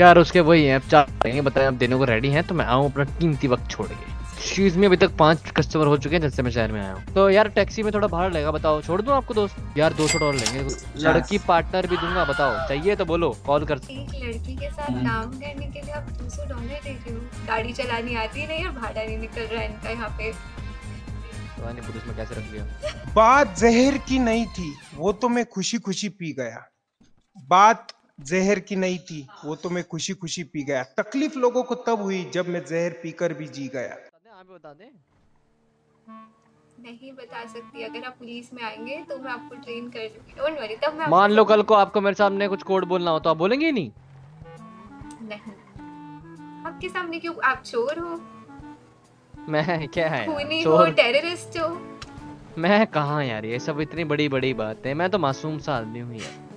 यार उसके वही हैं चार बताएँ अब देने को रेडी हैं तो मैं आऊँ अपना कीमती वक्त छोड़ के। एक्सक्यूज में अभी तक पाँच कस्टमर हो चुके हैं जब से मैं शहर में आया हूँ। तो यार टैक्सी में थोड़ा भाड़ा लगेगा बताओ छोड़ दूँ आपको दोस्त? यार दो सौ डॉलर लेंगे। लड़की पार्टनर भी दूँगा बताओ। चाहिए तो बोलो कॉल कर एक लड़की के साथ काम करने के लिए आप दो सौ डॉलर दे रहे हो। गाड़ी चलानी आती नहीं और भाड़ा नहीं निकल रहा है इनका यहाँ पे। पुलिस में कैसे रख लिया। बात जहर की नहीं थी वो तो मैं खुशी खुशी पी गया। बात जहर की नहीं थी वो तो मैं खुशी खुशी पी गया। तकलीफ़ लोगों को तब हुई जब मैं जहर पीकर भी जी गया। आप बता दें। नहीं बता सकती अगर आप पुलिस में आएँगे तो मैं आपको ट्रेन कर दूँगी। डोंट वरी तब मैं मान लो कल को आपको मेरे सामने कुछ कोड बोलना हो तो आप बोलेंगे ही नहीं। नहीं। आपके सामने क्यों आप चोर हो? मैं क्या है खूनी हो टेररिस्ट हो। मैं कहाँ यार ये सब इतनी बड़ी बड़ी बात है मैं तो मासूम सा आदमी हूँ यार।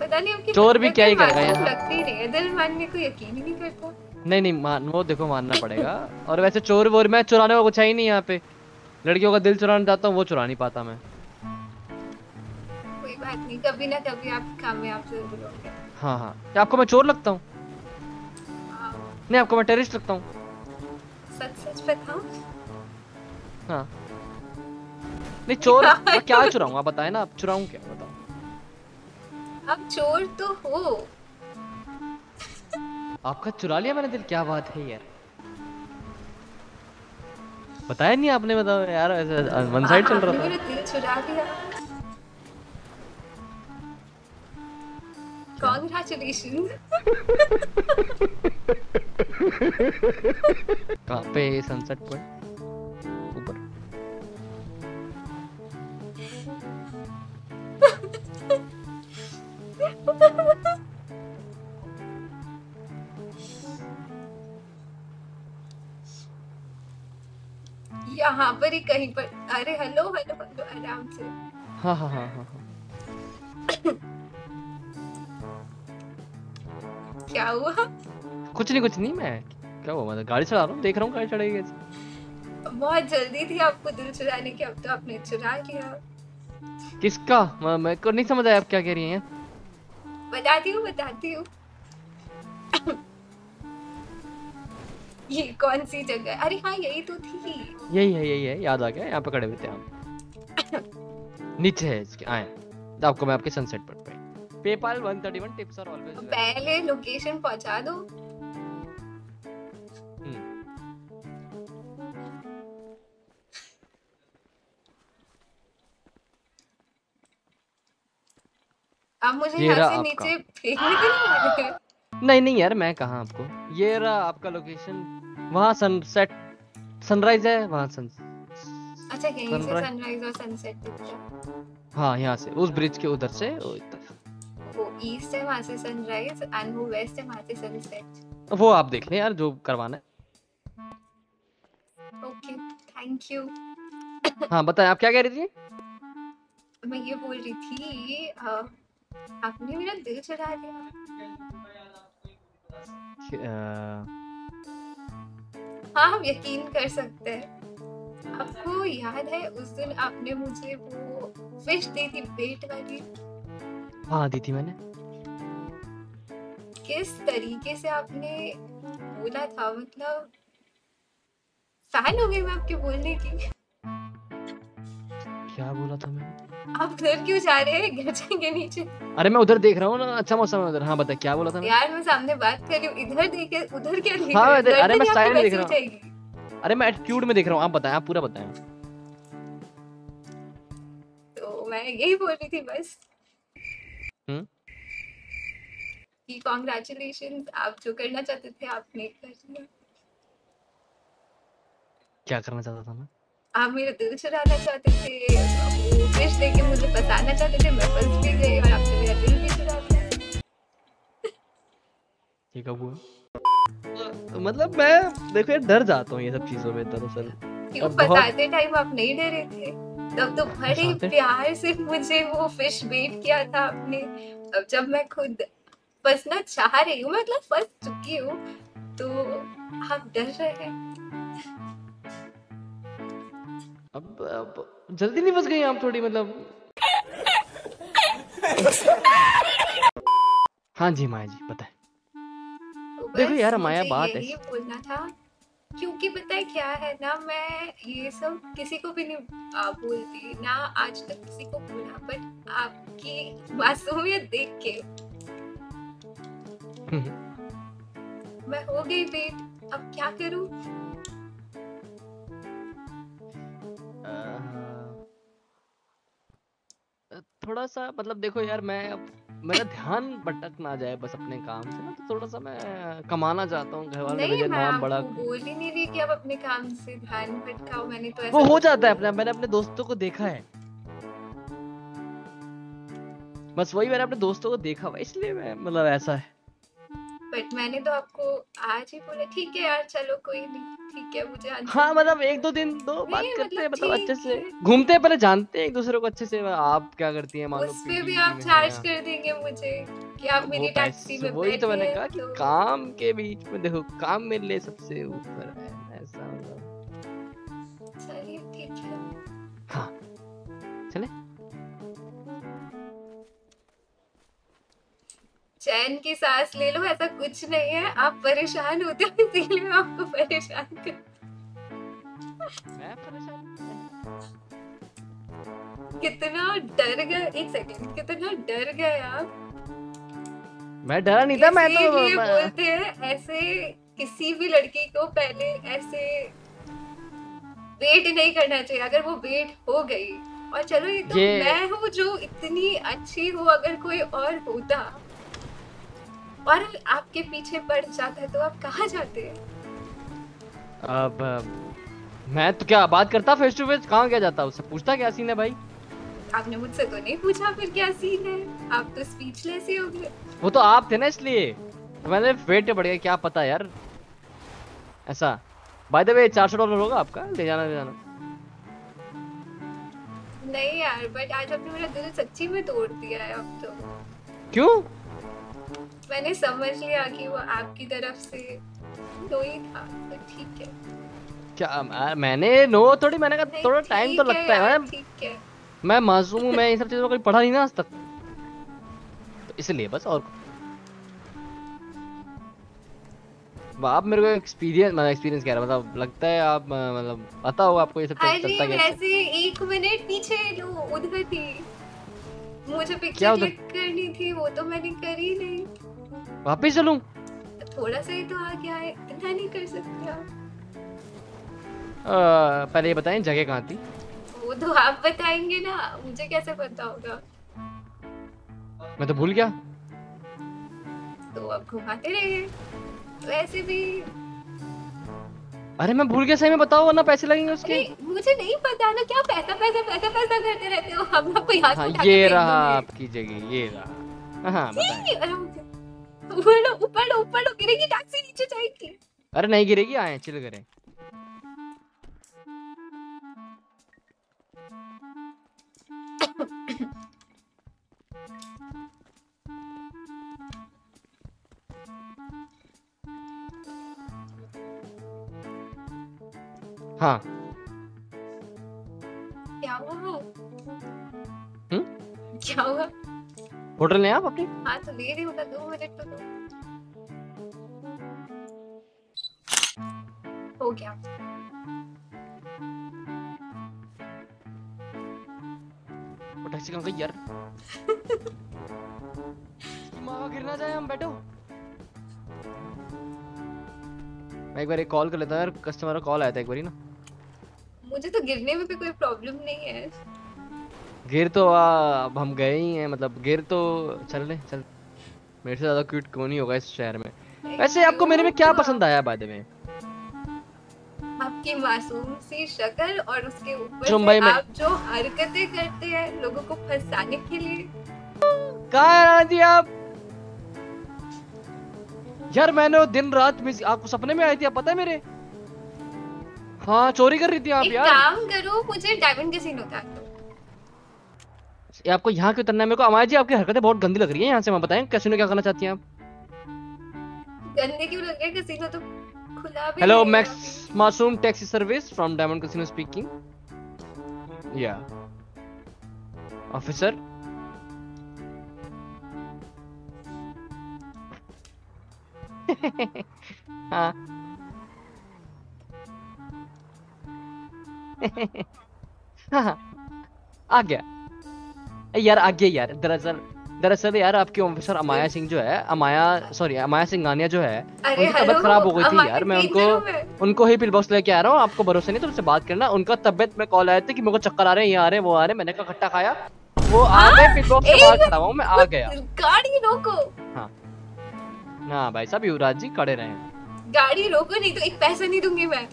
पता नहीं आपकी चोर भी क्या ही करेगा मासूम यहाँ? लगती नहीं है। दिल मानने को यकीन ही नहीं करता। नहीं नहीं मान वो देखो मानना पड़ेगा। और वैसे चोर वोर मैं चुराने का कुछ है ही नहीं यहाँ पे। लड़कियों का दिल चुराना चाहता हूँ वो चुरा नहीं पाता मैं। कोई बात नहीं कभी ना कभी आप कामयाब ज़रूर होंगे। हाँ हाँ। क्या आपको मैं चोर लगता हूँ? नहीं आपको मैं टेररिस्ट लगता हूँ। सच सच बताओ हाँ। नहीं चोर क्या चुराऊँ? आप बताए ना आप चुराऊं क्या? बताओ। आप चोर तो हो। आपका चुरा लिया मैंने दिल क्या बात है यार? बताया नहीं आपने बताओ यार ऐसे वन साइड चल रहा था। मेरा दिल चुरा लिया। कॉन्ग्रेचुलेशन कहाँ पे सनसेट पॉइंट यहाँ पर ही कहीं पर। अरे हेलो हेलो हेलो आराम से। हाँ हाँ हाँ क्या हुआ? कुछ नहीं कुछ नहीं मैं क्या हुआ? मतलब गाड़ी चला रहा हूँ देख रहा हूँ गाड़ी चढ़ेगी कैसे। बहुत जल्दी थी आपको दिल चुराने की अब तो आपने चुरा लिया। किसका? मैं मैं को नहीं समझ आया आप क्या कह रही हैं। बताती हूँ बताती हूँ। ये कौन सी जगह? अरे हाँ यही तो थी। यही है यही है। याद आ गया यहाँ पे खड़े हुए थे हम। नीचे है इसके आए। तो आपको मैं आपके सनसेट पर पे। पेपाल 131 टिप्स आर ऑलवेज पहले लोकेशन पहुँचा दो। अब मुझे यहाँ से नीचे फेंकने के लिए हैं। नहीं नहीं यार मैं कहाँ आपको? ये रहा आपका लोकेशन वहाँ सनसेट सनराइज है वहाँ सन अच्छा यहीं से सनराइज और सनसेट दिखता है यहाँ से उस ब्रिज के उधर से वो वो ईस्ट है वहाँ से सनराइज एंड वो वेस्ट है वहाँ से सनसेट वो आप देख लें यार जो करवाना है। ओके थैंक यू हाँ बताएँ आप क्या कह रही थी? मैं ये बोल रही थी आपने मेरा दिल चुरा लिया हाँ हम यकीन कर सकते हैं। आपको याद है उस दिन आपने मुझे वो फ़िश दी थी पेट वाली? हाँ दी थी मैंने। किस तरीके से आपने बोला था? मतलब फ़ैन हो गई मैं आपके बोलने की। क्या बोला था मैंने? आप उधर क्यों जा रहे हैं? गिर जाएँगे नीचे। अरे मैं उधर देख रहा हूँ ना अच्छा मौसम है उधर। हाँ बता क्या बोला था यार मैं सामने बात कर रही हूँ। इधर देखे उधर क्या देख हाँ, रहे अरे मैं में देख रहा हूँ। अरे मैं एटीट्यूड में देख रहा हूँ। आप बताएँ आप पूरा बताएँ। तो मैं यही बोल रही थी बस। हम्म? कि कॉन्ग्रेचुलेशन आप जो करना चाहते थे आपने कर लिया क्या करना चाहता था मैं? आप मेरा दिल चुराना चाहते थे वो फ़िश देके मुझे फंसाना चाहते थे मैं फंस भी गई और आपने मेरा दिल भी चुरा लिया। ये कब हुआ? मतलब मैं देखो डर जाता हूँ ये सब चीज़ों में दरअसल। क्यों बताते टाइम आप नहीं डरे थे? तब तो बड़े प्यार से मुझे वो फ़िश बेट किया था आपने। अब जब मैं खुद फंसना चाह रही हूँ मतलब फंस चुकी हूँ तो आप डर रहे हैं। अब, अब जल्दी नहीं फंस गई आप थोड़ी मतलब। हाँ जी माया जी बताएँ तो देखो यार, माया, बात ऐसी- बोलना था क्योंकि पता है क्या है ना मैं ये सब किसी को भी नहीं आ, बोलती ना आज तक किसी को बोला बट आपकी मासूमियत देख के। मैं हो गई बेट अब क्या करूँ? थोड़ा सा मतलब देखो यार मैं मेरा ध्यान भटक ना जाए बस अपने काम से ना तो थोड़ा सा मैं कमाना चाहता हूँ घर वाले मुझे नाम बड़ा बोल ही नहीं रही कि आप अपने काम से ध्यान भटकाओ मैंने तो ऐसा वो हो जाता है अपना अपने मैंने अपने दोस्तों को देखा है। बस वही मैंने अपने दोस्तों को देखा हुआ इसलिए मैं मतलब ऐसा है। बट मैंने तो आपको आज ही बोला ठीक है यार चलो कोई नहीं ठीक है मुझे आज हाँ मतलब एक दो दिन दो बात करते हैं मतलब मतलब अच्छे से घूमते हैं पहले जानते हैं एक दूसरे को अच्छे से आप क्या करती हैं मान लो उस पे भी आप चार्ज कर देंगे मुझे कि आप मेरी टैक्सी में वही तो मैंने कहा कि तो काम के बीच में देखो काम मेरे लिए सबसे ऊपर है ऐसा मतलब। चलिए ठीक है। हाँ चले। चैन की सांस ले लो ऐसा कुछ नहीं है। आप परेशान होते हो इसीलिए मैं आपको परेशान कर कितना डर गए एक सेकंड कितना डर गए आप। मैं डरा नहीं था मैं तो मैं- बोलते हैं ऐसे किसी भी लड़की को पहले ऐसे वेट नहीं करना चाहिए अगर वो वेट हो गई। और चलो ये तो ये- मैं हूँ जो इतनी अच्छी हूँ अगर कोई और होता। और आपके पीछे पड़ जाता है तो आप कहाँ जाते हैं? अब मैं तो क्या बात करता फेस टू फेस कहाँ क्या जाता? उससे पूछता क्या सीन है भाई? आपने मुझसे तो नहीं पूछा फिर क्या सीन है? आप तो स्पीचलेस ही हो गए वो तो आप थे ना इसलिए। तो मैंने वेट बढ़ गया क्या पता यार। ऐसा। बाय द वे चार सौ डॉलर होगा आपका? ले जाना ले जाना। नहीं यार बट आज आपने मेरा दिल सच्ची में तोड़ दिया है अब तो। क्यों? मैंने समझ लिया कि वो आपकी तरफ़ से नो ही था तो ठीक है। क्या मैंने नो थोड़ी मैंने कहा थोड़ा टाइम तो लगता है मैं ठीक है। मैं मासूम हूँ मैं इन सब चीज़ों को कभी पढ़ा नहीं ना आज तक। तो इसलिए बस और आप मेरे को एक्सपीरियंस मतलब एक्सपीरियंस कह रहा मतलब लगता है आप मतलब पता होगा आपको ये सब चलता कैसे। वैसे एक मिनट पीछे लो उधर थी। मुझे पिक्चर? क्लिक करनी थी वो तो मैंने करी नहीं। वापिस चलूँ? थोड़ा सा ही तो आ गया है इतना नहीं कर सकते आप। पहले ये बताएँ जगह कहाँ थी? वो तो आप बताएँगे ना मुझे कैसे पता होगा? मैं तो भूल गया। तो अब घुमाते रहिए वैसे भी। अरे मैं भूल गया सही में बताओ वरना पैसे लगेंगे उसके। मुझे नहीं पता ना क्या पैसा पैसा पैसा पैसा करते रहते हो? हम आपको यहाँ हाँ ये रहा आपकी जगह ये रहा। हाँ बताएँ। ऊपर लो ऊपर लो ऊपर लो गिरेगी टैक्सी नीचे जाएगी। अरे नहीं गिरेगी आए चिल करें। हाँ। क्या हुआ? हम्म? क्या हुआ? होटल ले आप अपनी? हाँ तो दे रही हूँ ना दो मिनट तो दो। हो गया। टैक्सी कहाँ गई यार? माँ का गिर ना हम बैठो। मैं एक बार एक कॉल कर लेता यार कस्टमर का कॉल आया था एक बारी ना। मुझे तो गिरने में भी कोई प्रॉब्लम नहीं है। गिर तो आ, अब हम गए ही हैं मतलब गिर तो चल ले चल। मेरे से ज़्यादा क्यूट कौन ही होगा इस शहर में? वैसे आपको मेरे में क्या पसंद आया बाय द वे आपकी मासूम सी शक्ल और उसके ऊपर आप जो हरकतें करते हैं लोगों को फंसाने के लिए। कहाँ राणा आप? यार मैंने वो दिन रात मिस आपको सपने में आई थी आप पता है मेरे? हाँ चोरी कर रही थी आप एक यार। काम करो मुझे डायमंड कैसीनो दो। ये आपको यहाँ क्यों उतरना है? मेरे को अमाय जी आपकी हरकतें बहुत गंदी लग रही है यहाँ से मैं बताएँ कैसे क्या करना चाहती हैं आप? गंदे क्यों लग रहे हैं? कैसीनो तो hello Max Masoom taxi service from diamond casino speaking या ऑफिसर हाँ हाँ हाँ आ गया यार आ गया यार दरअसल दरअसल यार आपकी ऑफिसर अमाया सिंह जो है अमाया सॉरी अमाया सिंघानिया जो है उनकी तबीयत खराब हो गई थी यार मैं उनको उनको ही पिल बॉक्स लेके आ रहा हूँ आपको भरोसा नहीं तो उनसे बात करना। उनका तबियत में कॉल आया था कि मेरे को चक्कर आ रहे हैं ये आ रहे हैं वो आ रहे हैं मैंने कहा खट्टा खाया। वो आ हाँ? गए पिल बॉक्स एक बाहर खड़ा हूँ मैं आ गया। गाड़ी रोको। हाँ। भाई साहब युवराज जी खड़े रहे। गाड़ी रोको नहीं तो एक पैसा नहीं दूँगी मैं।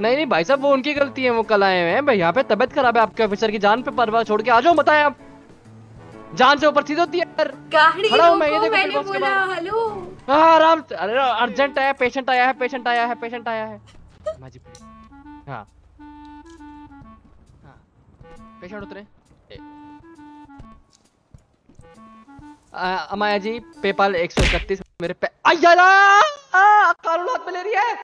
नहीं नहीं भाई साहब वो उनकी गलती है वो कल आए हुए हैं। भाई यहाँ पे तबियत खराब है आपके ऑफिसर की जान पे परवाह छोड़ के आ जाओ बताएँ आप। जान से ऊपर चीज़ होती है यार गाड़ी खड़ा हूँ मैं, ये देखो मैंने बोला हेलो। हाँ आराम से। अरे अर्जेंट है पेशेंट आया है पेशेंट आया है पेशेंट आया है। हाँ जी हाँ। हाँ। पेशेंट उतरे। अमाया जी पेपाल एक सौ इकतीस मेरे पे आया